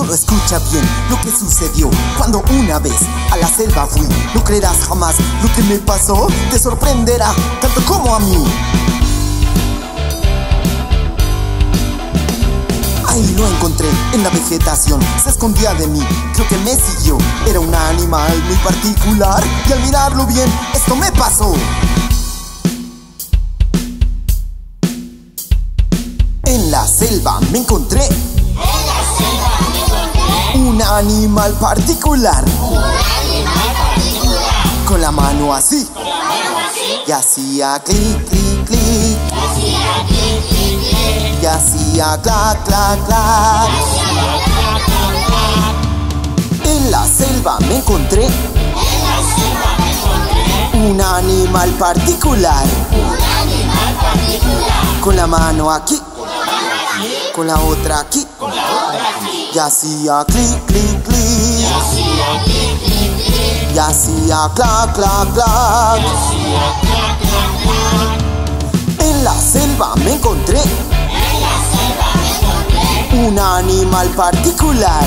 Solo escucha bien lo que sucedió cuando una vez a la selva fui. No creerás jamás lo que me pasó, te sorprenderá tanto como a mí. Ahí lo encontré en la vegetación, se escondía de mí, creo que me siguió. Era un animal muy particular y al mirarlo bien, esto me pasó. En la selva me encontré un animal particular. Con la mano así. Y hacía clic, clic, clic. Y hacía clac, clac, clac. En la selva me encontré un animal particular. Con la mano aquí. Con la otra aquí. Y hacía clic, clic, clic. Y hacía clac, clac, clac. En la selva me encontré un animal particular.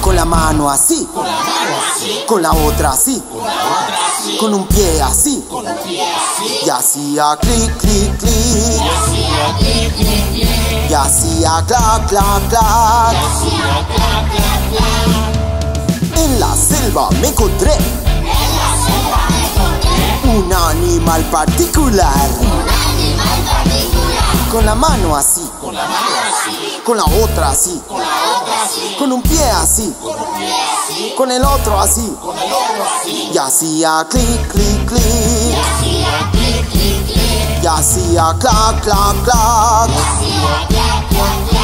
Con la mano así. Con la otra así. Con un pie así. Y hacía clic, clic, clic. Y hacía clac, clac, clac. En la selva me encontré un animal particular. Con la mano así. Con la otra así. Con un pie así. Con el otro así. Y hacía clic, clic, clic. Y hacía You see a clock, clock, clock. See a clock, clock, clock.